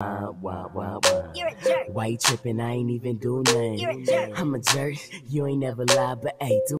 Wah, wah, wah, wah. You're a jerk. Why you tripping? I ain't even do nothing. You're a jerk. I'm a jerk. You ain't never lie, but hey, do